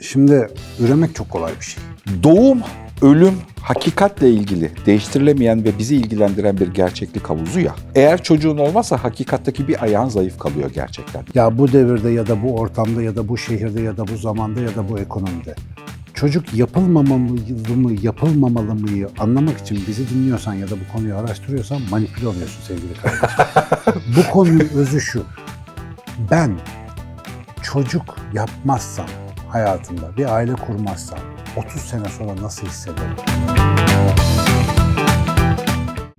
Şimdi üremek çok kolay bir şey. Doğum, ölüm hakikatle ilgili değiştirilemeyen ve bizi ilgilendiren bir gerçeklik havuzu ya. Eğer çocuğun olmazsa hakikattaki bir ayağın zayıf kalıyor gerçekten. Ya bu devirde ya da bu ortamda ya da bu şehirde ya da bu zamanda ya da bu ekonomide çocuk yapılmamalı mı, yapılmamalı mı anlamak için bizi dinliyorsan ya da bu konuyu araştırıyorsan manipüle oluyorsun sevgili kardeşim. bu konunun özü şu. Ben çocuk yapmazsam hayatımda, bir aile kurmazsam 30 sene sonra nasıl hissederim?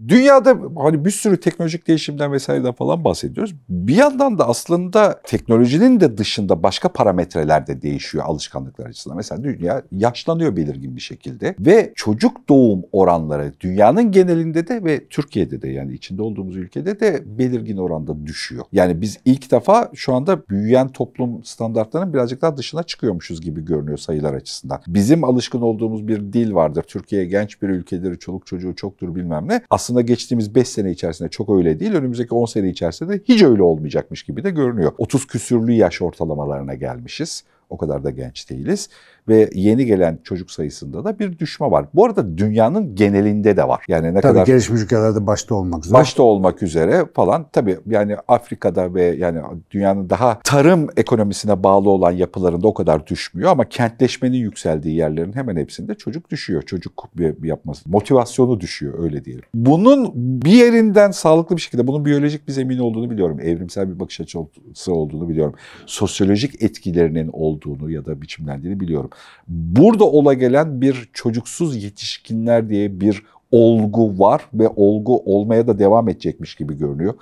Dünyada hani bir sürü teknolojik değişimden vesaireden falan bahsediyoruz. Bir yandan da aslında teknolojinin de dışında başka parametreler de değişiyor alışkanlıklar açısından. Mesela dünya yaşlanıyor belirgin bir şekilde ve çocuk doğum oranları dünyanın genelinde de ve Türkiye'de de yani içinde olduğumuz ülkede de belirgin oranda düşüyor. Yani biz ilk defa şu anda büyüyen toplum standartlarının birazcık daha dışına çıkıyormuşuz gibi görünüyor sayılar açısından. Bizim alışkın olduğumuz bir dil vardır. Türkiye genç bir ülkedir, çoluk çocuğu çoktur bilmem ne. Aslında aslında geçtiğimiz 5 sene içerisinde çok öyle değil. Önümüzdeki 10 sene içerisinde de hiç öyle olmayacakmış gibi de görünüyor. 30 küsürlü yaş ortalamalarına gelmişiz. O kadar da genç değiliz ve yeni gelen çocuk sayısında da bir düşme var. Bu arada dünyanın genelinde de var. Yani ne tabii kadar gelişmiş ülkelerde başta olmak üzere. Başta olmak üzere falan tabii yani Afrika'da ve yani dünyanın daha tarım ekonomisine bağlı olan yapılarında o kadar düşmüyor ama kentleşmenin yükseldiği yerlerin hemen hepsinde çocuk düşüyor. Çocuk yapması, motivasyonu düşüyor öyle diyelim. Bunun bir yerinden sağlıklı bir şekilde bunun biyolojik bir zemini olduğunu biliyorum. Evrimsel bir bakış açısı olduğunu biliyorum. Sosyolojik etkilerinin olduğunu ya da biçimlendiğini biliyorum. Burada ola gelen bir çocuksuz yetişkinler diye bir olgu var ve olgu olmaya da devam edecekmiş gibi görünüyor.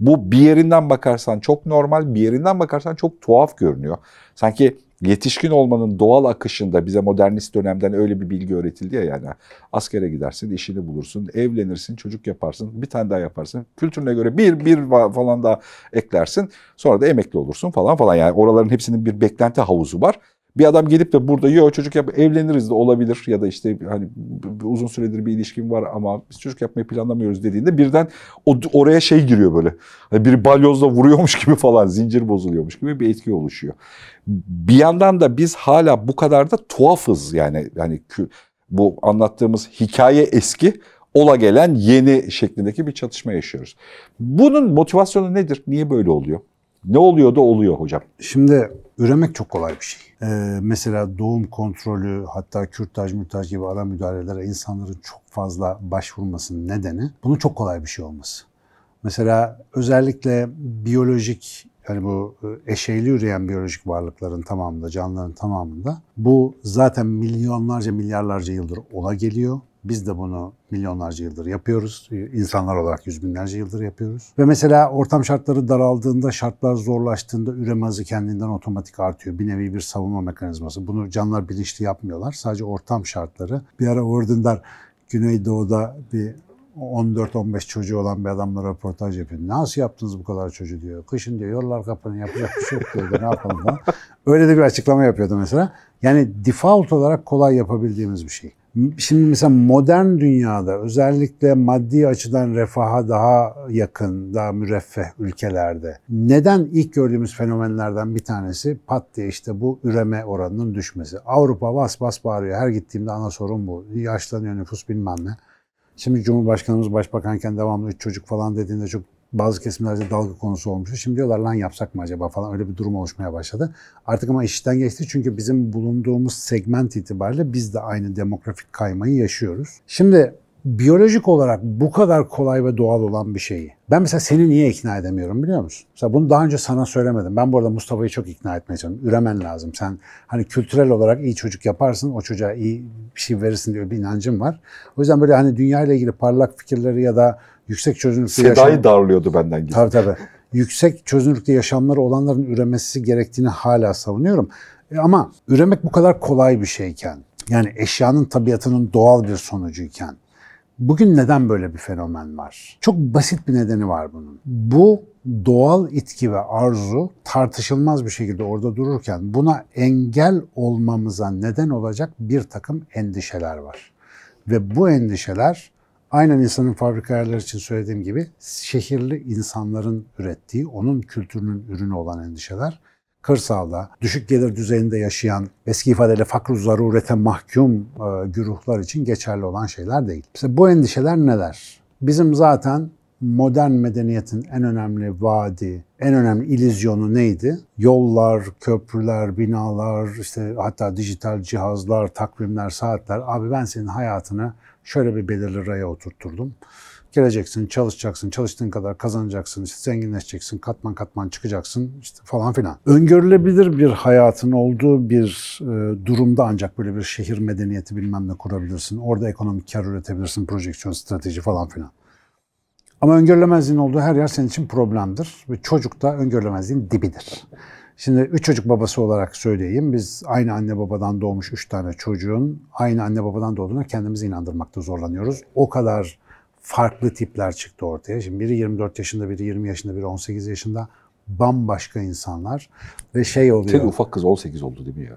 Bu bir yerinden bakarsan çok normal, bir yerinden bakarsan çok tuhaf görünüyor. Sanki yetişkin olmanın doğal akışında bize modernist dönemden öyle bir bilgi öğretildi ya yani. Askere gidersin, işini bulursun, evlenirsin, çocuk yaparsın, bir tane daha yaparsın. Kültürüne göre bir, bir falan daha eklersin. Sonra da emekli olursun falan falan. Yani oraların hepsinin bir beklenti havuzu var. Bir adam gelip de burada yo çocuk yap evleniriz de olabilir ya da işte hani uzun süredir bir ilişkim var ama biz çocuk yapmayı planlamıyoruz dediğinde birden o, oraya şey giriyor böyle. Hani biri balyozla vuruyormuş gibi falan zincir bozuluyormuş gibi bir etki oluşuyor. Bir yandan da biz hala bu kadar da tuhafız yani yani bu anlattığımız hikaye eski ola gelen yeni şeklindeki bir çatışma yaşıyoruz. Bunun motivasyonu nedir? Niye böyle oluyor? Ne oluyor da oluyor hocam? Şimdi üremek çok kolay bir şey. Ee, mesela doğum kontrolü hatta kürtaj mürtaj gibi ara müdahalelere insanların çok fazla başvurmasının nedeni bunun çok kolay bir şey olması. Mesela özellikle biyolojik yani bu e, eşeyli üreyen biyolojik varlıkların tamamında, canlıların tamamında bu zaten milyonlarca, milyarlarca yıldır ola geliyor. Biz de bunu milyonlarca yıldır yapıyoruz. İnsanlar olarak yüz binlerce yıldır yapıyoruz. Ve mesela ortam şartları daraldığında, şartlar zorlaştığında üreme hızı kendinden otomatik artıyor. Bir nevi bir savunma mekanizması. Bunu canlılar bilinçli yapmıyorlar. Sadece ortam şartları. Bir ara Ordundar Güneydoğu'da bir 14-15 çocuğu olan bir adamla röportaj yapıyor. Nasıl yaptınız bu kadar çocuğu diyor. Kışın diyor yollar kapanıyor yapacak bir şey yok diyor. Ne yapalım falan. Öyle de bir açıklama yapıyordu mesela. Yani default olarak kolay yapabildiğimiz bir şey. Şimdi mesela modern dünyada özellikle maddi açıdan refaha daha yakın, daha müreffeh ülkelerde neden ilk gördüğümüz fenomenlerden bir tanesi pat diye işte bu üreme oranının düşmesi. Avrupa bas bas bağırıyor. Her gittiğimde ana sorun bu. Yaşlanıyor nüfus bilmem ne. Şimdi Cumhurbaşkanımız başbakanken devamlı üç çocuk falan dediğinde çok bazı kesimlerde dalga konusu olmuştu. Şimdi diyorlar lan yapsak mı acaba falan öyle bir durum oluşmaya başladı. Artık ama işten geçti çünkü bizim bulunduğumuz segment itibariyle biz de aynı demografik kaymayı yaşıyoruz. Şimdi biyolojik olarak bu kadar kolay ve doğal olan bir şeyi. Ben mesela seni niye ikna edemiyorum biliyor musun? Mesela bunu daha önce sana söylemedim. Ben bu arada Mustafa'yı çok ikna etmeye çalışıyorum. Üremen lazım. Sen hani kültürel olarak iyi çocuk yaparsın, o çocuğa iyi bir şey verirsin diye bir inancım var. O yüzden böyle hani dünya ile ilgili parlak fikirleri ya da yüksek çözünürlükte Seda'yı yaşam... darlıyordu benden gibi. Tabii tabii. yüksek çözünürlükte yaşamları olanların üremesi gerektiğini hala savunuyorum. E ama üremek bu kadar kolay bir şeyken, yani eşyanın tabiatının doğal bir sonucuyken, bugün neden böyle bir fenomen var? Çok basit bir nedeni var bunun. Bu doğal itki ve arzu tartışılmaz bir şekilde orada dururken buna engel olmamıza neden olacak bir takım endişeler var. Ve bu endişeler Aynen insanın fabrika ayarları için söylediğim gibi şehirli insanların ürettiği, onun kültürünün ürünü olan endişeler. kırsalda, düşük gelir düzeyinde yaşayan, eski ifadeyle fakr zarurete mahkum e, güruhlar için geçerli olan şeyler değil. İşte bu endişeler neler? Bizim zaten modern medeniyetin en önemli vaadi, en önemli ilizyonu neydi? Yollar, köprüler, binalar, işte hatta dijital cihazlar, takvimler, saatler. Abi ben senin hayatını şöyle bir belirli raya oturtturdum. Geleceksin, çalışacaksın, çalıştığın kadar kazanacaksın, işte zenginleşeceksin, katman katman çıkacaksın işte falan filan. Öngörülebilir bir hayatın olduğu bir e, durumda ancak böyle bir şehir medeniyeti bilmem ne kurabilirsin. Orada ekonomik kar üretebilirsin, projeksiyon, strateji falan filan. Ama öngörülemezliğin olduğu her yer senin için problemdir. Ve çocuk da öngörülemezliğin dibidir. Şimdi üç çocuk babası olarak söyleyeyim. Biz aynı anne babadan doğmuş üç tane çocuğun aynı anne babadan doğduğuna kendimizi inandırmakta zorlanıyoruz. O kadar farklı tipler çıktı ortaya. Şimdi biri 24 yaşında, biri 20 yaşında, biri 18 yaşında. Bambaşka insanlar ve şey oluyor. Senin ufak kız 18 oldu değil mi ya?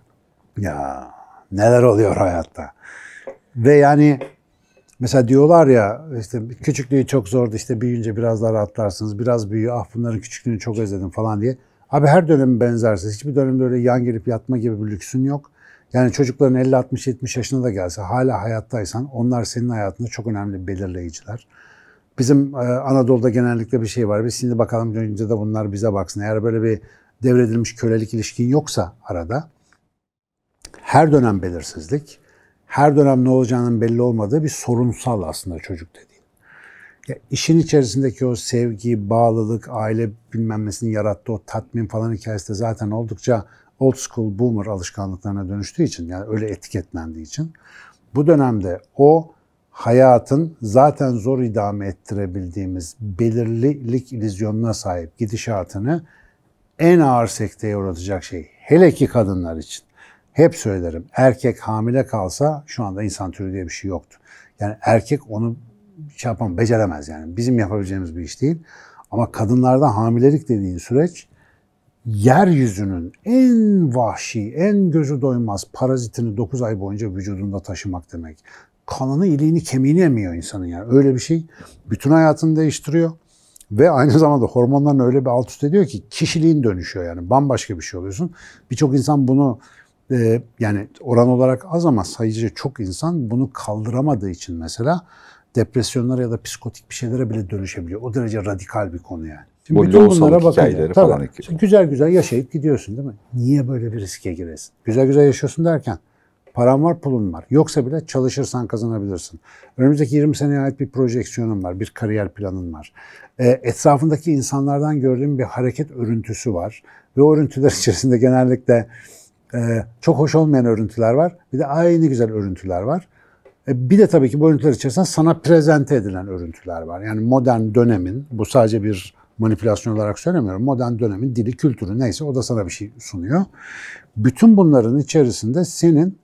Ya neler oluyor hayatta. Ve yani mesela diyorlar ya işte küçüklüğü çok zordu işte büyüyünce biraz daha rahatlarsınız. Biraz büyüyor ah bunların küçüklüğünü çok özledim falan diye. Abi her dönem benzersiz. Hiçbir dönemde öyle yan gelip yatma gibi bir lüksün yok. Yani çocukların 50, 60, 70 yaşına da gelse hala hayattaysan onlar senin hayatında çok önemli belirleyiciler. Bizim e, Anadolu'da genellikle bir şey var. Biz şimdi bakalım dönünce de bunlar bize baksın. Eğer böyle bir devredilmiş kölelik ilişkin yoksa arada her dönem belirsizlik, her dönem ne olacağının belli olmadığı bir sorunsal aslında çocuk dediğin. Ya işin içerisindeki o sevgi, bağlılık, aile bilmem nesinin yarattığı o tatmin falan hikayesi de zaten oldukça old school boomer alışkanlıklarına dönüştüğü için yani öyle etiketlendiği için bu dönemde o hayatın zaten zor idame ettirebildiğimiz belirlilik ilizyonuna sahip gidişatını en ağır sekteye uğratacak şey. Hele ki kadınlar için. Hep söylerim erkek hamile kalsa şu anda insan türü diye bir şey yoktu. Yani erkek onu şey yapamaz, beceremez yani. Bizim yapabileceğimiz bir iş değil. Ama kadınlarda hamilelik dediğin süreç yeryüzünün en vahşi, en gözü doymaz parazitini 9 ay boyunca vücudunda taşımak demek. Kanını, iliğini, kemiğini emiyor insanın yani. Öyle bir şey bütün hayatını değiştiriyor. Ve aynı zamanda hormonlarını öyle bir alt üst ediyor ki kişiliğin dönüşüyor yani. Bambaşka bir şey oluyorsun. Birçok insan bunu e, yani oran olarak az ama sayıca çok insan bunu kaldıramadığı için mesela depresyonlara ya da psikotik bir şeylere bile dönüşebiliyor. O derece radikal bir konu yani. Şimdi Bu bütün bunlara bakınca falan güzel güzel yaşayıp gidiyorsun değil mi? Niye böyle bir riske giresin? Güzel güzel yaşıyorsun derken paran var, pulun var. Yoksa bile çalışırsan kazanabilirsin. Önümüzdeki 20 seneye ait bir projeksiyonun var, bir kariyer planın var. E, etrafındaki insanlardan gördüğüm bir hareket örüntüsü var. Ve o örüntüler içerisinde genellikle e, çok hoş olmayan örüntüler var. Bir de aynı güzel örüntüler var. E, bir de tabii ki bu örüntüler içerisinde sana prezente edilen örüntüler var. Yani modern dönemin, bu sadece bir manipülasyon olarak söylemiyorum. Modern dönemin dili, kültürü neyse o da sana bir şey sunuyor. Bütün bunların içerisinde senin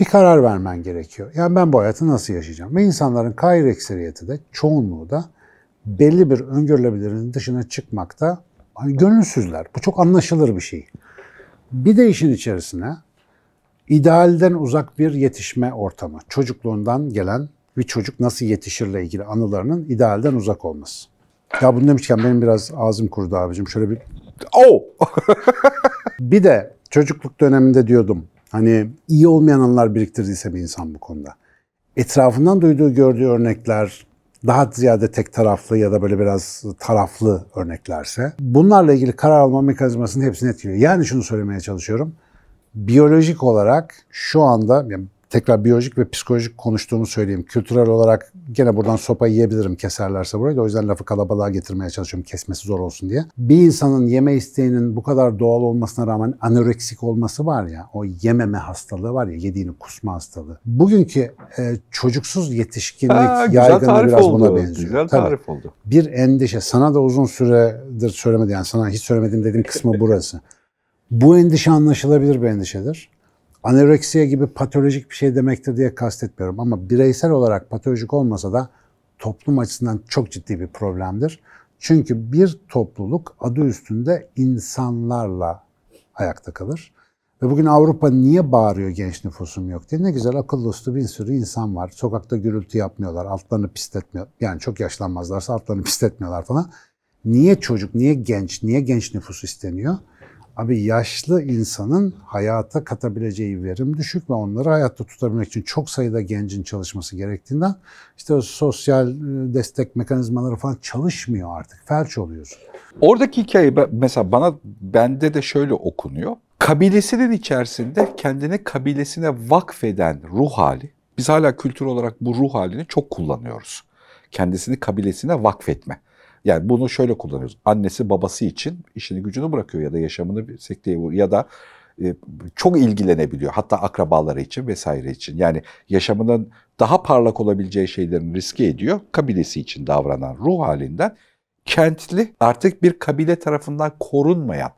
bir karar vermen gerekiyor. Yani ben bu hayatı nasıl yaşayacağım? Ve insanların gayri ekseriyeti de, çoğunluğu da belli bir öngörülebilirin dışına çıkmakta hani gönülsüzler. Bu çok anlaşılır bir şey. Bir de işin içerisine idealden uzak bir yetişme ortamı. Çocukluğundan gelen bir çocuk nasıl yetişirle ilgili anılarının idealden uzak olması. Ya bunu demişken benim biraz ağzım kurudu abicim. Şöyle bir... Oh! bir de çocukluk döneminde diyordum. Hani iyi olmayan anılar biriktirdiyse bir insan bu konuda. Etrafından duyduğu, gördüğü örnekler daha ziyade tek taraflı ya da böyle biraz taraflı örneklerse bunlarla ilgili karar alma mekanizmasının hepsini etkiliyor. Yani şunu söylemeye çalışıyorum. Biyolojik olarak şu anda yani tekrar biyolojik ve psikolojik konuştuğumu söyleyeyim. Kültürel olarak gene buradan sopa yiyebilirim keserlerse burayı o yüzden lafı kalabalığa getirmeye çalışıyorum kesmesi zor olsun diye. Bir insanın yeme isteğinin bu kadar doğal olmasına rağmen anoreksik olması var ya o yememe hastalığı var ya yediğini kusma hastalığı. Bugünkü e, çocuksuz yetişkinlik ha, yaygınlığı biraz oldu. buna benziyor. Güzel tarif Tabii, oldu. Bir endişe sana da uzun süredir söylemedi yani sana hiç söylemedim dediğim kısmı burası. Bu endişe anlaşılabilir bir endişedir anoreksiya gibi patolojik bir şey demektir diye kastetmiyorum ama bireysel olarak patolojik olmasa da toplum açısından çok ciddi bir problemdir. Çünkü bir topluluk adı üstünde insanlarla ayakta kalır. Ve bugün Avrupa niye bağırıyor genç nüfusum yok diye. Ne güzel akıllı uslu bir sürü insan var. Sokakta gürültü yapmıyorlar, altlarını pisletmiyor. Yani çok yaşlanmazlarsa altlarını pisletmiyorlar falan. Niye çocuk, niye genç, niye genç nüfus isteniyor? Abi yaşlı insanın hayata katabileceği verim düşük ve onları hayatta tutabilmek için çok sayıda gencin çalışması gerektiğinden işte sosyal e, destek mekanizmaları falan çalışmıyor artık. Felç oluyorsun. Oradaki hikaye mesela bana bende de şöyle okunuyor. Kabilesinin içerisinde kendini kabilesine vakfeden ruh hali, biz hala kültür olarak bu ruh halini çok kullanıyoruz. Kendisini kabilesine vakfetme. Yani bunu şöyle kullanıyoruz. Annesi babası için işini gücünü bırakıyor ya da yaşamını sekteye vuruyor ya da e, çok ilgilenebiliyor. Hatta akrabaları için vesaire için. Yani yaşamının daha parlak olabileceği şeylerin riske ediyor. Kabilesi için davranan ruh halinden kentli artık bir kabile tarafından korunmayan,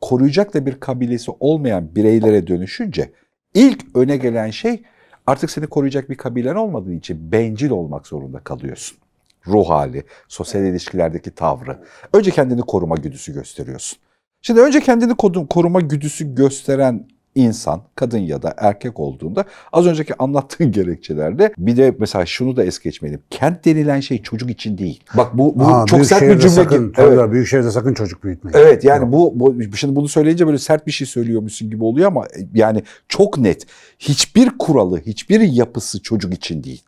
koruyacak da bir kabilesi olmayan bireylere dönüşünce ilk öne gelen şey artık seni koruyacak bir kabilen olmadığı için bencil olmak zorunda kalıyorsun ruh hali, sosyal ilişkilerdeki tavrı. Önce kendini koruma güdüsü gösteriyorsun. Şimdi önce kendini koruma güdüsü gösteren insan, kadın ya da erkek olduğunda az önceki anlattığın gerekçelerde bir de mesela şunu da es geçmeyelim. Kent denilen şey çocuk için değil. Bak bu, bu Aa, çok sert bir cümle. Sakın, evet. büyük şehirde sakın çocuk büyütmeyin. Evet yani bu, bu şimdi bunu söyleyince böyle sert bir şey söylüyormuşsun gibi oluyor ama yani çok net. Hiçbir kuralı, hiçbir yapısı çocuk için değil.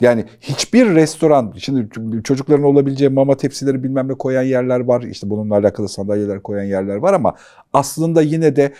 Yani hiçbir restoran, şimdi çocukların olabileceği mama tepsileri bilmem ne koyan yerler var. İşte bununla alakalı sandalyeler koyan yerler var ama aslında yine de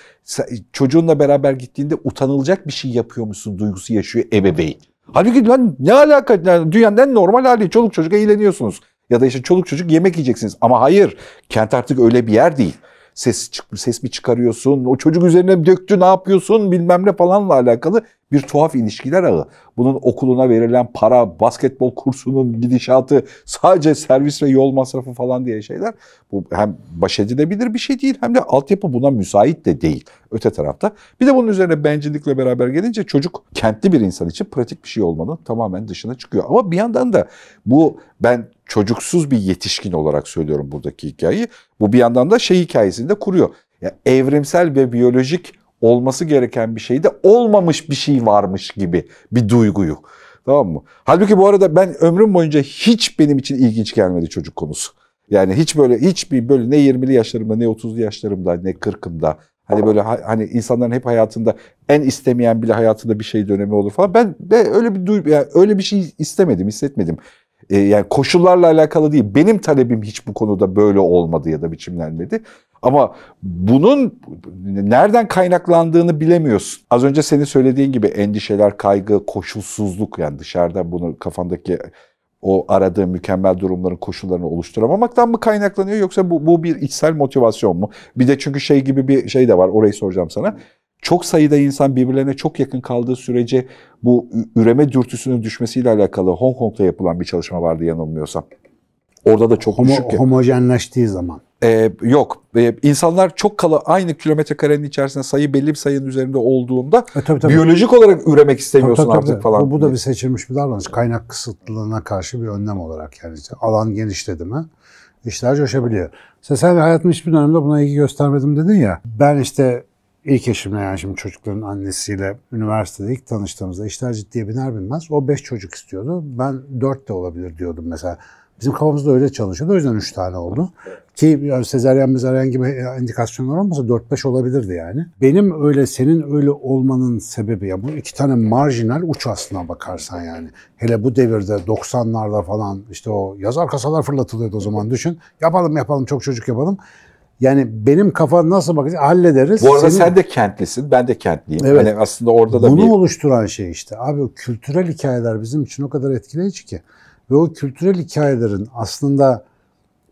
çocuğunla beraber gittiğinde utanılacak bir şey yapıyormuşsun duygusu yaşıyor ebeveyn. Halbuki lan ne alaka? Yani dünyanın en normal hali. Çoluk çocuk eğleniyorsunuz. Ya da işte çoluk çocuk yemek yiyeceksiniz. Ama hayır, kent artık öyle bir yer değil ses ses mi çıkarıyorsun, o çocuk üzerine döktü ne yapıyorsun bilmem ne falanla alakalı bir tuhaf ilişkiler ağı. Bunun okuluna verilen para, basketbol kursunun gidişatı, sadece servis ve yol masrafı falan diye şeyler. Bu hem baş edilebilir bir şey değil hem de altyapı buna müsait de değil öte tarafta. Bir de bunun üzerine bencillikle beraber gelince çocuk kentli bir insan için pratik bir şey olmanın tamamen dışına çıkıyor. Ama bir yandan da bu ben çocuksuz bir yetişkin olarak söylüyorum buradaki hikayeyi. Bu bir yandan da şey hikayesini de kuruyor. Ya evrimsel ve biyolojik olması gereken bir şeyde olmamış bir şey varmış gibi bir duyguyu. Tamam mı? Halbuki bu arada ben ömrüm boyunca hiç benim için ilginç gelmedi çocuk konusu. Yani hiç böyle hiç bir böyle ne 20'li yaşlarımda ne 30'lu yaşlarımda ne 40'ımda hani böyle hani insanların hep hayatında en istemeyen bile hayatında bir şey dönemi olur falan. Ben de öyle bir duy yani öyle bir şey istemedim, hissetmedim. Ee, yani koşullarla alakalı değil. Benim talebim hiç bu konuda böyle olmadı ya da biçimlenmedi. Ama bunun nereden kaynaklandığını bilemiyorsun. Az önce senin söylediğin gibi endişeler, kaygı, koşulsuzluk yani dışarıda bunu kafandaki o aradığı mükemmel durumların koşullarını oluşturamamaktan mı kaynaklanıyor yoksa bu, bu bir içsel motivasyon mu? Bir de çünkü şey gibi bir şey de var orayı soracağım sana. Çok sayıda insan birbirlerine çok yakın kaldığı sürece bu üreme dürtüsünün düşmesiyle alakalı Hong Kong'da yapılan bir çalışma vardı yanılmıyorsam. Orada da çok Homo, düşük. Homojenleştiği zaman. Ee, yok. Ee, insanlar çok kala aynı kilometre karenin içerisinde sayı belli bir sayının üzerinde olduğunda e, tabii, tabii. biyolojik olarak üremek istemiyorsun tabii, tabii, artık tabii. falan. Bu, bu da bir seçilmiş bir davranış. Kaynak kısıtlılığına karşı bir önlem olarak yani işte alan genişledi mi işler coşabiliyor. İşte sen hayatımın hiçbir dönemde buna ilgi göstermedim dedin ya. Ben işte ilk eşimle yani şimdi çocukların annesiyle üniversitede ilk tanıştığımızda işler ciddiye biner binmez o beş çocuk istiyordu. Ben dört de olabilir diyordum mesela. Bizim kafamızda öyle çalışıyordu. O yüzden 3 tane oldu. Ki yani sezaryen mezaryen gibi indikasyonlar olmasa 4-5 olabilirdi yani. Benim öyle senin öyle olmanın sebebi ya bu iki tane marjinal uç aslına bakarsan yani. Hele bu devirde 90'larda falan işte o yazar kasalar fırlatılıyordu o zaman düşün. Yapalım yapalım çok çocuk yapalım. Yani benim kafa nasıl bakacak hallederiz. Bu arada Senin... sen de kentlisin, ben de kentliyim. Evet. Hani aslında orada da Bunu bir... oluşturan şey işte. Abi o kültürel hikayeler bizim için o kadar etkileyici ki. Ve o kültürel hikayelerin aslında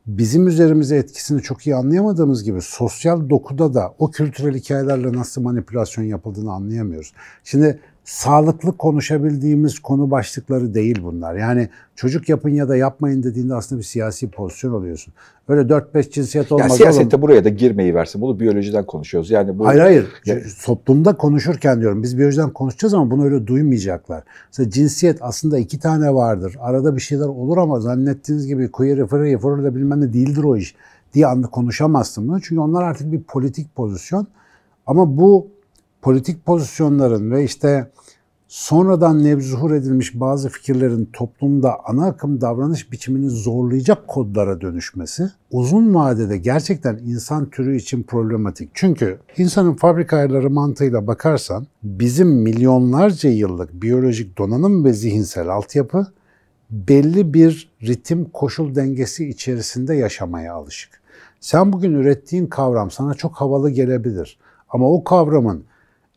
bizim üzerimize etkisini çok iyi anlayamadığımız gibi sosyal dokuda da o kültürel hikayelerle nasıl manipülasyon yapıldığını anlayamıyoruz. Şimdi sağlıklı konuşabildiğimiz konu başlıkları değil bunlar. Yani çocuk yapın ya da yapmayın dediğinde aslında bir siyasi pozisyon oluyorsun. Öyle 4-5 cinsiyet olmaz. Ya siyasette oğlum. buraya da girmeyi versin. Bunu biyolojiden konuşuyoruz. Yani bu Hayır hayır. Ya... Toplumda konuşurken diyorum biz biyolojiden konuşacağız ama bunu öyle duymayacaklar. Mesela cinsiyet aslında iki tane vardır. Arada bir şeyler olur ama zannettiğiniz gibi queer, free, for da bilmem ne değildir o iş diye anda konuşamazsın bunu. Çünkü onlar artık bir politik pozisyon. Ama bu politik pozisyonların ve işte sonradan nevzuhur edilmiş bazı fikirlerin toplumda ana akım davranış biçimini zorlayacak kodlara dönüşmesi uzun vadede gerçekten insan türü için problematik. Çünkü insanın fabrika ayarları mantığıyla bakarsan bizim milyonlarca yıllık biyolojik donanım ve zihinsel altyapı belli bir ritim koşul dengesi içerisinde yaşamaya alışık. Sen bugün ürettiğin kavram sana çok havalı gelebilir. Ama o kavramın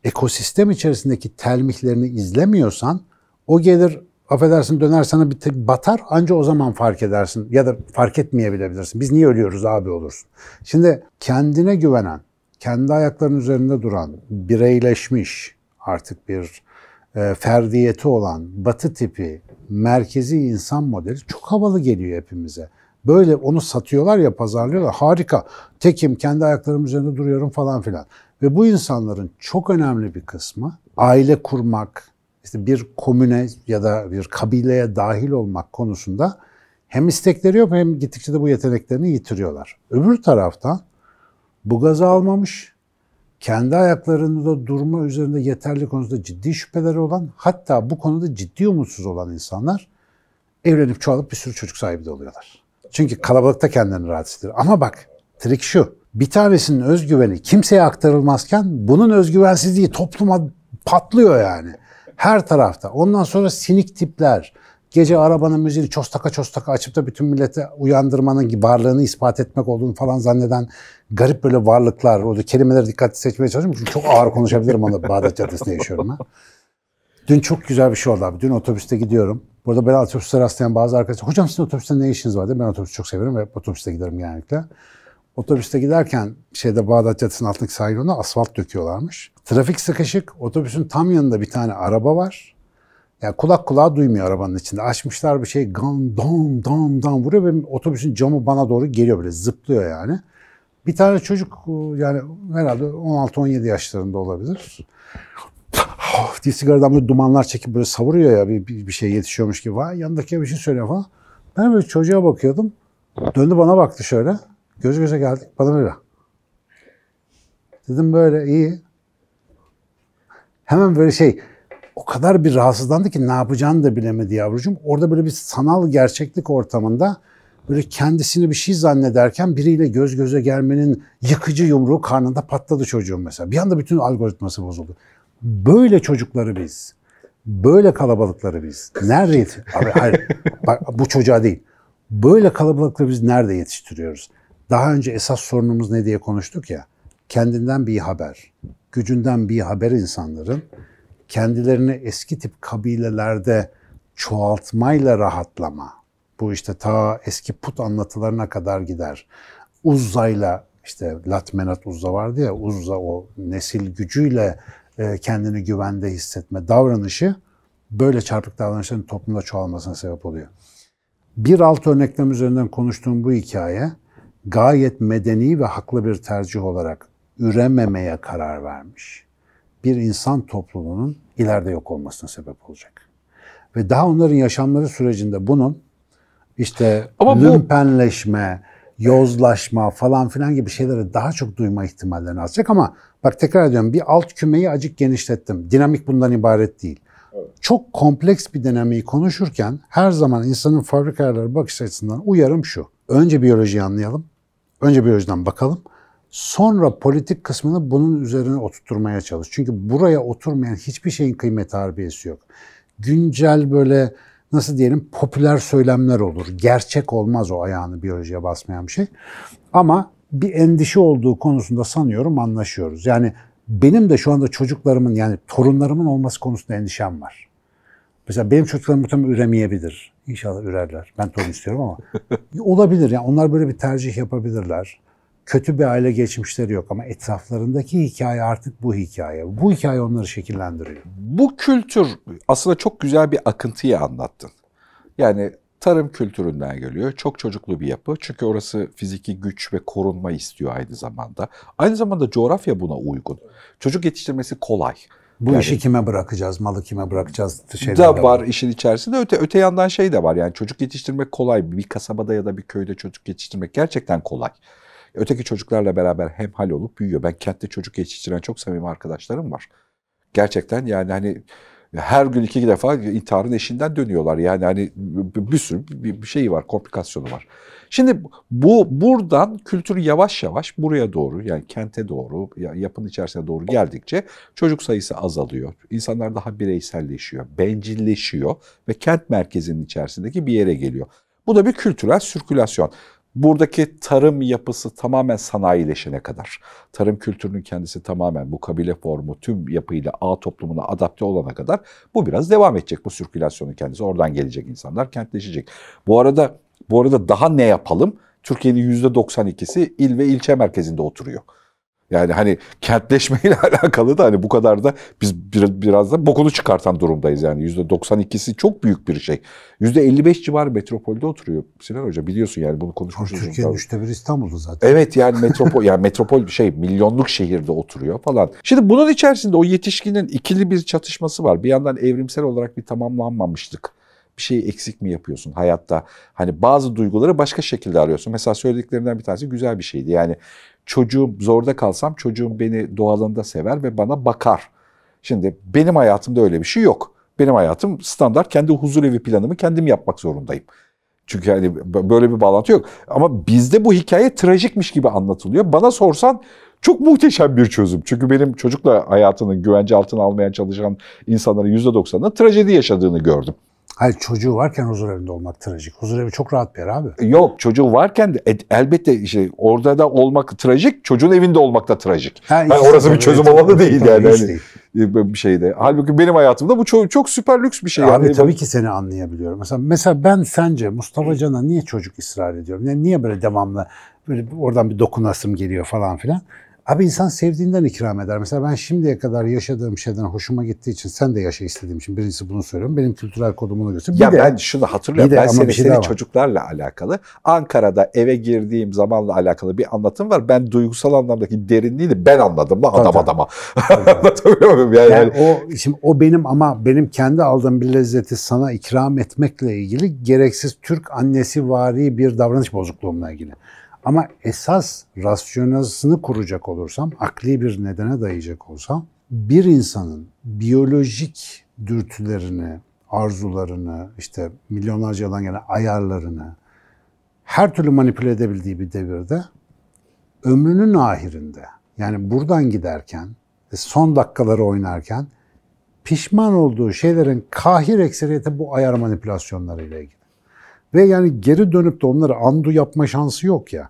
ekosistem içerisindeki telmihlerini izlemiyorsan o gelir affedersin döner sana bir tek batar anca o zaman fark edersin ya da fark etmeyebilirsin. Biz niye ölüyoruz abi olursun. Şimdi kendine güvenen, kendi ayaklarının üzerinde duran, bireyleşmiş artık bir e, ferdiyeti olan batı tipi merkezi insan modeli çok havalı geliyor hepimize. Böyle onu satıyorlar ya pazarlıyorlar. Harika. Tekim kendi ayaklarım üzerinde duruyorum falan filan. Ve bu insanların çok önemli bir kısmı aile kurmak, işte bir komüne ya da bir kabileye dahil olmak konusunda hem istekleri yok hem gittikçe de bu yeteneklerini yitiriyorlar. Öbür taraftan bu gazı almamış, kendi ayaklarında durma üzerinde yeterli konusunda ciddi şüpheleri olan, hatta bu konuda ciddi umutsuz olan insanlar evlenip çoğalıp bir sürü çocuk sahibi de oluyorlar. Çünkü kalabalıkta kendilerini rahat hissediyor. Ama bak, trik şu, bir tanesinin özgüveni kimseye aktarılmazken bunun özgüvensizliği topluma patlıyor yani. Her tarafta. Ondan sonra sinik tipler, gece arabanın müziğini çostaka çostaka açıp da bütün millete uyandırmanın varlığını ispat etmek olduğunu falan zanneden garip böyle varlıklar. Orada kelimeleri dikkatli seçmeye çalışıyorum çünkü çok ağır konuşabilirim onu Bağdat Caddesi'nde yaşıyorum ben. Dün çok güzel bir şey oldu abi. Dün otobüste gidiyorum. Burada ben otobüste rastlayan bazı arkadaşlar, hocam sizin otobüste ne işiniz var diye ben otobüsü çok severim ve otobüste giderim genellikle. Otobüste giderken şeyde Bağdat Caddesi'nin altındaki sahil yoluna asfalt döküyorlarmış. Trafik sıkışık. Otobüsün tam yanında bir tane araba var. Yani kulak kulağa duymuyor arabanın içinde. Açmışlar bir şey gan dam dam dam vuruyor ve otobüsün camı bana doğru geliyor böyle zıplıyor yani. Bir tane çocuk yani herhalde 16-17 yaşlarında olabilir. Oh, diye sigaradan böyle dumanlar çekip böyle savuruyor ya bir, bir, bir şey yetişiyormuş gibi. Vay yanındaki bir şey söylüyor falan. Ben böyle çocuğa bakıyordum. Döndü bana baktı şöyle. Göz göze geldik. Bana böyle. Dedim böyle iyi. Hemen böyle şey o kadar bir rahatsızlandı ki ne yapacağını da bilemedi yavrucuğum. Orada böyle bir sanal gerçeklik ortamında böyle kendisini bir şey zannederken biriyle göz göze gelmenin yıkıcı yumruğu karnında patladı çocuğun mesela. Bir anda bütün algoritması bozuldu. Böyle çocukları biz, böyle kalabalıkları biz nerede hayır, bak, bu çocuğa değil. Böyle kalabalıkları biz nerede yetiştiriyoruz? Daha önce esas sorunumuz ne diye konuştuk ya. Kendinden bir haber, gücünden bir haber insanların kendilerini eski tip kabilelerde çoğaltmayla rahatlama. Bu işte ta eski put anlatılarına kadar gider. Uzza'yla işte Latmenat Uzza vardı ya Uzza o nesil gücüyle e, kendini güvende hissetme davranışı böyle çarpık davranışların toplumda çoğalmasına sebep oluyor. Bir alt örneklem üzerinden konuştuğum bu hikaye gayet medeni ve haklı bir tercih olarak ürememeye karar vermiş bir insan toplumunun ileride yok olmasına sebep olacak. Ve daha onların yaşamları sürecinde bunun işte Ama bu... lümpenleşme, yozlaşma falan filan gibi şeyleri daha çok duyma ihtimallerini azalacak ama bak tekrar ediyorum bir alt kümeyi acık genişlettim. Dinamik bundan ibaret değil. Evet. Çok kompleks bir dinamiği konuşurken her zaman insanın fabrikaları bakış açısından uyarım şu. Önce biyolojiyi anlayalım. Önce biyolojiden bakalım. Sonra politik kısmını bunun üzerine oturtmaya çalış. Çünkü buraya oturmayan hiçbir şeyin kıymet harbiyesi yok. Güncel böyle nasıl diyelim popüler söylemler olur. Gerçek olmaz o ayağını biyolojiye basmayan bir şey. Ama bir endişe olduğu konusunda sanıyorum anlaşıyoruz. Yani benim de şu anda çocuklarımın yani torunlarımın olması konusunda endişem var. Mesela benim çocuklarım muhtemelen üremeyebilir. İnşallah ürerler. Ben torun istiyorum ama. olabilir yani onlar böyle bir tercih yapabilirler kötü bir aile geçmişleri yok ama etraflarındaki hikaye artık bu hikaye. Bu hikaye onları şekillendiriyor. Bu kültür aslında çok güzel bir akıntıyı anlattın. Yani tarım kültüründen geliyor. Çok çocuklu bir yapı. Çünkü orası fiziki güç ve korunma istiyor aynı zamanda. Aynı zamanda coğrafya buna uygun. Çocuk yetiştirmesi kolay. Bu yani, işi kime bırakacağız, malı kime bırakacağız şeyler da var, var işin içerisinde. Öte öte yandan şey de var. Yani çocuk yetiştirmek kolay. Bir kasabada ya da bir köyde çocuk yetiştirmek gerçekten kolay. Öteki çocuklarla beraber hemhal olup büyüyor. Ben kentte çocuk yetiştiren çok samimi arkadaşlarım var. Gerçekten yani hani Her gün iki defa intiharın eşinden dönüyorlar. Yani hani bir sürü bir şey var, komplikasyonu var. Şimdi bu buradan kültür yavaş yavaş buraya doğru yani kente doğru, yapının içerisine doğru geldikçe çocuk sayısı azalıyor. İnsanlar daha bireyselleşiyor, bencilleşiyor ve kent merkezinin içerisindeki bir yere geliyor. Bu da bir kültürel sirkülasyon. Buradaki tarım yapısı tamamen sanayileşene kadar, tarım kültürünün kendisi tamamen bu kabile formu tüm yapıyla ağ toplumuna adapte olana kadar bu biraz devam edecek bu sirkülasyonun kendisi. Oradan gelecek insanlar kentleşecek. Bu arada bu arada daha ne yapalım? Türkiye'nin %92'si il ve ilçe merkezinde oturuyor. Yani hani kentleşmeyle alakalı da hani bu kadar da biz biraz, biraz da bokunu çıkartan durumdayız yani. %92'si çok büyük bir şey. %55 civarı metropolde oturuyor Sinan Hoca biliyorsun yani bunu konuşmuşuz. Türkiye'nin üçte bir İstanbul'da zaten. Evet yani metropol yani metropol şey milyonluk şehirde oturuyor falan. Şimdi bunun içerisinde o yetişkinin ikili bir çatışması var. Bir yandan evrimsel olarak bir tamamlanmamışlık bir şey eksik mi yapıyorsun hayatta? Hani bazı duyguları başka şekilde arıyorsun. Mesela söylediklerinden bir tanesi güzel bir şeydi. Yani çocuğum zorda kalsam çocuğum beni doğalında sever ve bana bakar. Şimdi benim hayatımda öyle bir şey yok. Benim hayatım standart kendi huzur evi planımı kendim yapmak zorundayım. Çünkü hani böyle bir bağlantı yok. Ama bizde bu hikaye trajikmiş gibi anlatılıyor. Bana sorsan çok muhteşem bir çözüm. Çünkü benim çocukla hayatının güvence altına almaya çalışan insanların %90'ının trajedi yaşadığını gördüm. Hayır çocuğu varken huzur evinde olmak trajik. Huzur evi çok rahat bir yer abi. Yok çocuğu varken de elbette işte orada da olmak trajik, çocuğun evinde olmak da trajik. Ha, yani orası bir çözüm evet, alanı değil yani. Hani, değil. bir şeyde. Halbuki benim hayatımda bu çok, çok süper lüks bir şey. Abi yani. tabii ki seni anlayabiliyorum. Mesela mesela ben sence Mustafa Can'a niye çocuk ısrar ediyorum? Yani niye böyle devamlı böyle oradan bir dokunasım geliyor falan filan? Abi insan sevdiğinden ikram eder. Mesela ben şimdiye kadar yaşadığım şeyden hoşuma gittiği için sen de yaşa istediğim için birincisi bunu söylüyorum. Benim kültürel kodumunu gösteriyor. Ya de, ben şunu hatırlıyorum. De, ben seni, şey çocuklarla alakalı Ankara'da eve girdiğim zamanla alakalı bir anlatım var. Ben duygusal anlamdaki derinliğini ben anladım da adam adama. Anlatabiliyor muyum? Yani, yani o, şimdi o benim ama benim kendi aldığım bir lezzeti sana ikram etmekle ilgili gereksiz Türk annesi vari bir davranış bozukluğumla ilgili. Ama esas rasyonelini kuracak olursam, akli bir nedene dayayacak olsam, bir insanın biyolojik dürtülerini, arzularını, işte milyonlarca yıldan gelen ayarlarını her türlü manipüle edebildiği bir devirde ömrünün ahirinde yani buradan giderken son dakikaları oynarken pişman olduğu şeylerin kahir ekseriyeti bu ayar manipülasyonlarıyla ilgili. Ve yani geri dönüp de onları andu yapma şansı yok ya.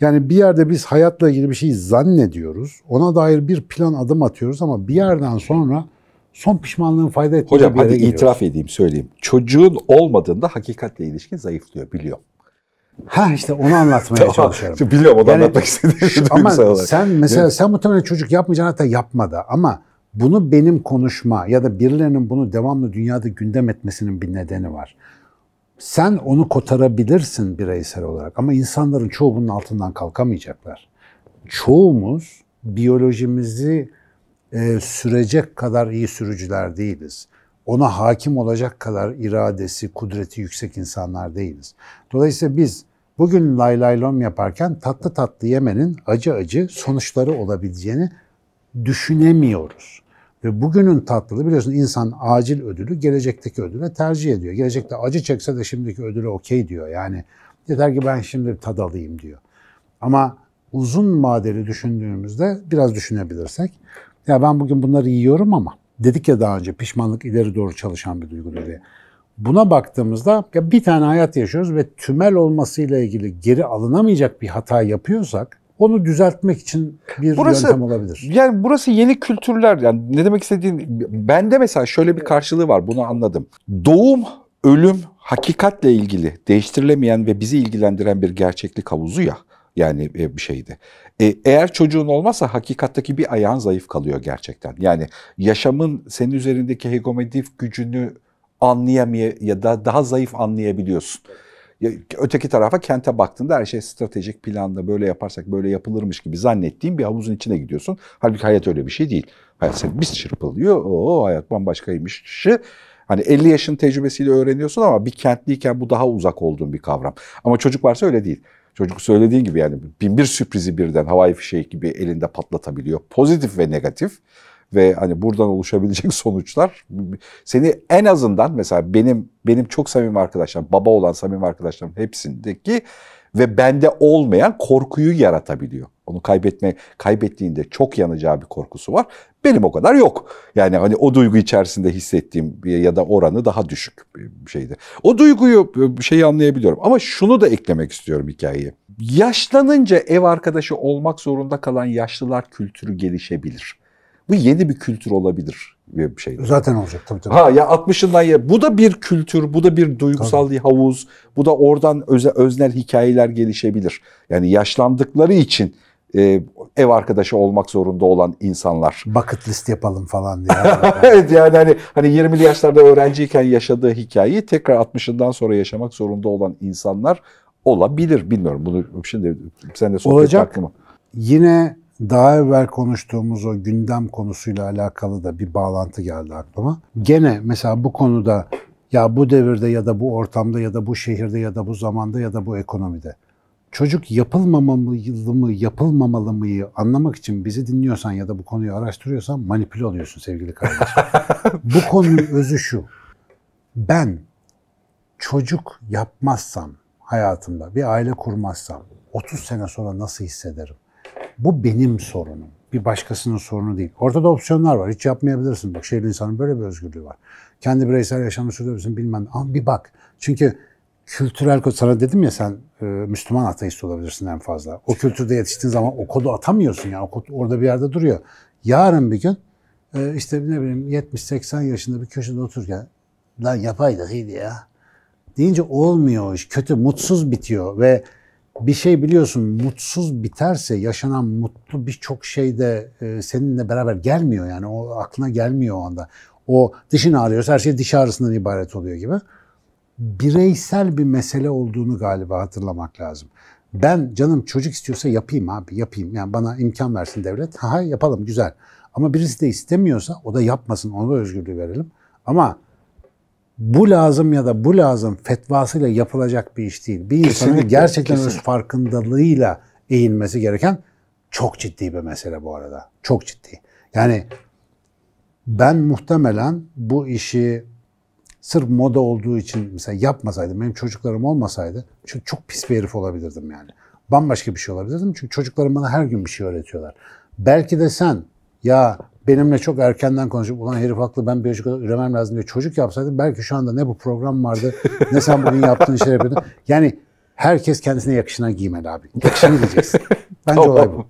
Yani bir yerde biz hayatla ilgili bir şey zannediyoruz. Ona dair bir plan adım atıyoruz ama bir yerden sonra son pişmanlığın fayda ettiği Hocam hadi itiraf edeyim söyleyeyim. Çocuğun olmadığında hakikatle ilişkin zayıflıyor biliyorum. Ha işte onu anlatmaya tamam. çalışıyorum. Biliyorum onu yani, anlatmak istediğim şey Ama sen mesela evet. sen muhtemelen çocuk yapmayacaksın hatta yapmadı ama bunu benim konuşma ya da birilerinin bunu devamlı dünyada gündem etmesinin bir nedeni var. Sen onu kotarabilirsin bireysel olarak ama insanların çoğu bunun altından kalkamayacaklar. Çoğumuz biyolojimizi e, sürecek kadar iyi sürücüler değiliz. Ona hakim olacak kadar iradesi, kudreti yüksek insanlar değiliz. Dolayısıyla biz bugün lay lay lom yaparken tatlı tatlı yemenin acı acı sonuçları olabileceğini düşünemiyoruz. Ve bugünün tatlılığı biliyorsun insan acil ödülü gelecekteki ödüle tercih ediyor. Gelecekte acı çekse de şimdiki ödüle okey diyor. Yani yeter ki ben şimdi tad alayım diyor. Ama uzun vadeli düşündüğümüzde biraz düşünebilirsek ya ben bugün bunları yiyorum ama dedik ya daha önce pişmanlık ileri doğru çalışan bir duygudur diye. Buna baktığımızda ya bir tane hayat yaşıyoruz ve tümel olmasıyla ilgili geri alınamayacak bir hata yapıyorsak onu düzeltmek için bir burası, yöntem olabilir. Yani burası yeni kültürler. Yani ne demek istediğin bende mesela şöyle bir karşılığı var. Bunu anladım. Doğum, ölüm, hakikatle ilgili değiştirilemeyen ve bizi ilgilendiren bir gerçeklik havuzu ya. Yani e, bir şeydi. E, eğer çocuğun olmazsa hakikatteki bir ayağın zayıf kalıyor gerçekten. Yani yaşamın senin üzerindeki hegemonik gücünü anlayamaya ya da daha zayıf anlayabiliyorsun. Öteki tarafa kente baktığında her şey stratejik planda böyle yaparsak böyle yapılırmış gibi zannettiğin bir havuzun içine gidiyorsun. Halbuki hayat öyle bir şey değil. Hayat seni bir çırpılıyor. O hayat bambaşkaymış. Hani 50 yaşın tecrübesiyle öğreniyorsun ama bir kentliyken bu daha uzak olduğun bir kavram. Ama çocuk varsa öyle değil. Çocuk söylediğin gibi yani bin bir sürprizi birden havai fişek gibi elinde patlatabiliyor. Pozitif ve negatif. Ve hani buradan oluşabilecek sonuçlar seni en azından mesela benim benim çok samimi arkadaşlarım, baba olan samimi arkadaşlarım hepsindeki ve bende olmayan korkuyu yaratabiliyor. Onu kaybetme kaybettiğinde çok yanacağı bir korkusu var. Benim o kadar yok. Yani hani o duygu içerisinde hissettiğim ya da oranı daha düşük bir şeydi. O duyguyu şeyi anlayabiliyorum ama şunu da eklemek istiyorum hikayeye. Yaşlanınca ev arkadaşı olmak zorunda kalan yaşlılar kültürü gelişebilir. Bu yeni bir kültür olabilir bir şey. Zaten olacak tabii tabii. Ha ya 60'ından ya bu da bir kültür, bu da bir duygusal bir havuz. Bu da oradan öze, öznel hikayeler gelişebilir. Yani yaşlandıkları için e, ev arkadaşı olmak zorunda olan insanlar. Bucket list yapalım falan diye. evet yani hani hani 20'li yaşlarda öğrenciyken yaşadığı hikayeyi tekrar 60'ından sonra yaşamak zorunda olan insanlar olabilir. Bilmiyorum bunu şimdi sen de sohbet Olacak. aklıma. Yine daha evvel konuştuğumuz o gündem konusuyla alakalı da bir bağlantı geldi aklıma. Gene mesela bu konuda ya bu devirde ya da bu ortamda ya da bu şehirde ya da bu zamanda ya da bu ekonomide çocuk yapılmamalı mı yapılmamalı mıyı anlamak için bizi dinliyorsan ya da bu konuyu araştırıyorsan manipüle oluyorsun sevgili kardeşim. bu konunun özü şu. Ben çocuk yapmazsam hayatımda bir aile kurmazsam 30 sene sonra nasıl hissederim? Bu benim sorunum. Bir başkasının sorunu değil. Ortada opsiyonlar var. Hiç yapmayabilirsin. Bak şehirli insanın böyle bir özgürlüğü var. Kendi bireysel yaşamını sürdürebilirsin bilmem. Ama bir bak. Çünkü kültürel kod sana dedim ya sen e, Müslüman ateist olabilirsin en fazla. O kültürde yetiştiğin zaman o kodu atamıyorsun yani. O kod orada bir yerde duruyor. Yarın bir gün e, işte ne bileyim 70-80 yaşında bir köşede otururken lan yapaydık iyiydi ya deyince olmuyor iş. Kötü, mutsuz bitiyor ve bir şey biliyorsun mutsuz biterse yaşanan mutlu birçok şey de e, seninle beraber gelmiyor yani o aklına gelmiyor o anda. O dişin ağrıyorsa her şey diş ağrısından ibaret oluyor gibi. Bireysel bir mesele olduğunu galiba hatırlamak lazım. Ben canım çocuk istiyorsa yapayım abi yapayım. Yani bana imkan versin devlet. Ha yapalım güzel. Ama birisi de istemiyorsa o da yapmasın. Ona da özgürlüğü verelim. Ama bu lazım ya da bu lazım fetvasıyla yapılacak bir iş değil. Bir insanın Kesinlikle, gerçekten öz kesinlikle. farkındalığıyla eğilmesi gereken çok ciddi bir mesele bu arada. Çok ciddi. Yani ben muhtemelen bu işi sırf moda olduğu için mesela yapmasaydım, benim çocuklarım olmasaydı çünkü çok pis bir herif olabilirdim yani. Bambaşka bir şey olabilirdim çünkü çocuklarım bana her gün bir şey öğretiyorlar. Belki de sen ya benimle çok erkenden konuşup ulan herif haklı ben biyolojik olarak üremem lazım diye çocuk yapsaydın belki şu anda ne bu program vardı ne sen bugün yaptığın işler yapıyordun. Yani herkes kendisine yakışına giymeli abi. Yakışını giyeceksin. Bence olay bu.